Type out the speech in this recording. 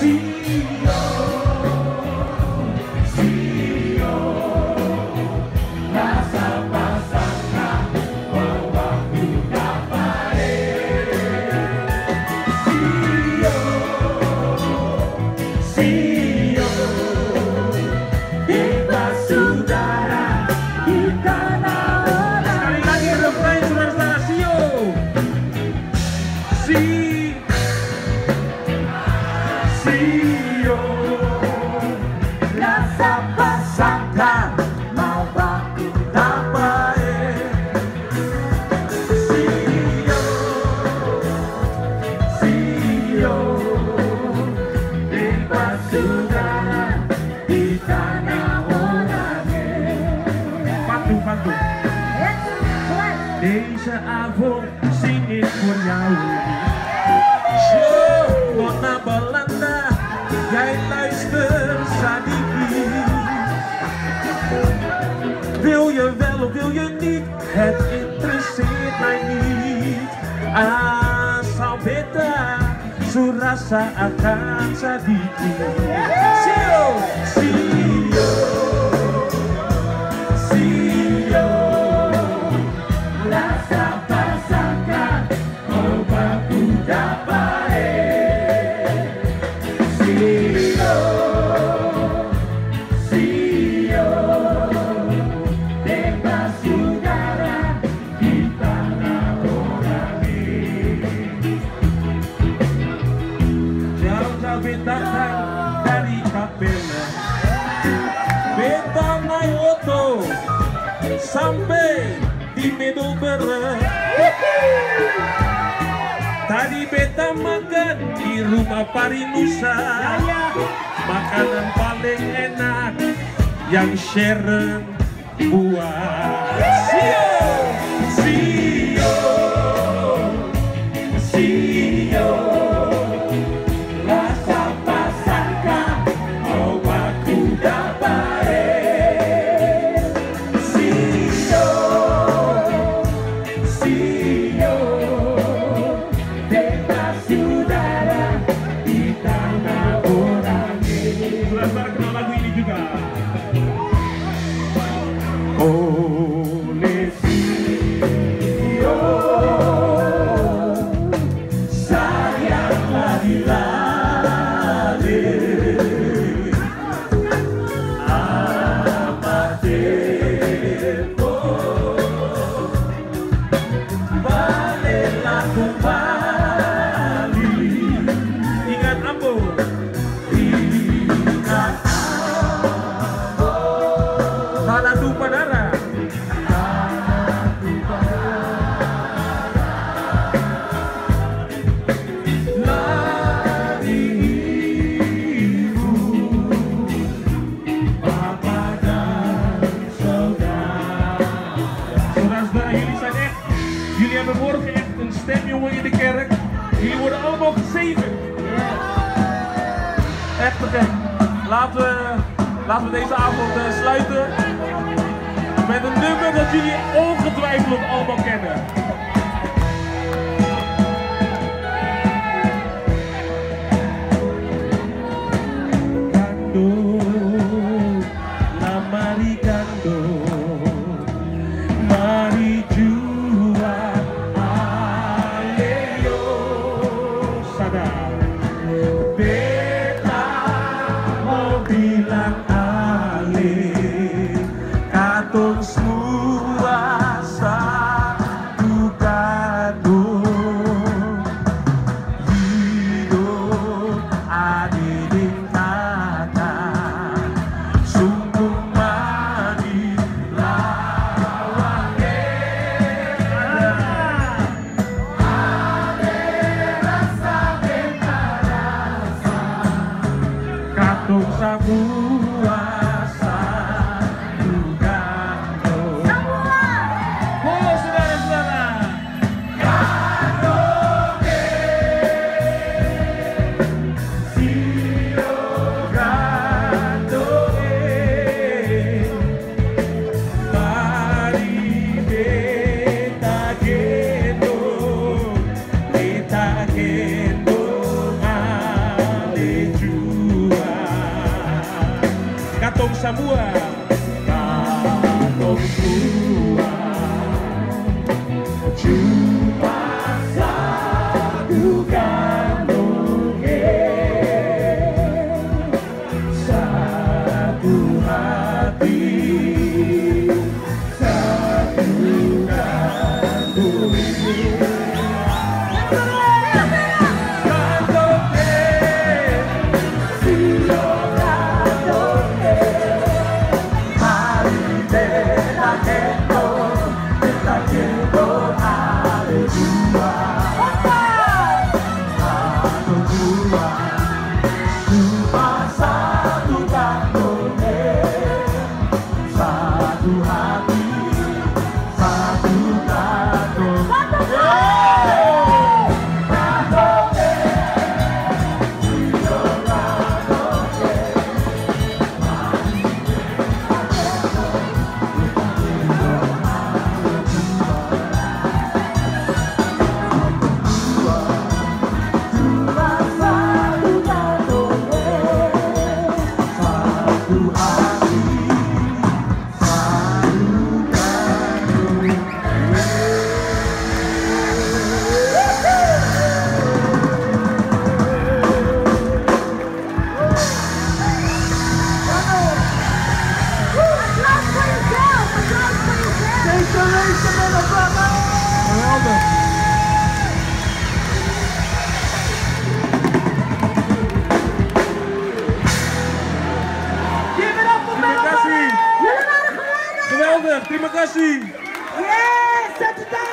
see Deze avond zing ik voor jou. Naar Belanda Jij luistert Sadiki Wil je wel of wil je niet? Het interesseert mij niet. Asal beta Surasa akan Sadiki Sio Bintang naik moto Sampai di Middleburg Tadi beta makan di rumah Parinusa. Makanan paling enak yang Sharon buat. Sio, Navidad. Echt een stem, jongen, in de kerk. Jullie worden allemaal gezegend. Echt te gek. Laten we, laten we deze avond eh, sluiten met een nummer dat jullie ongetwijfeld allemaal kennen. Katong Samua Katong Samua sua sete, dez.